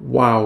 Wow.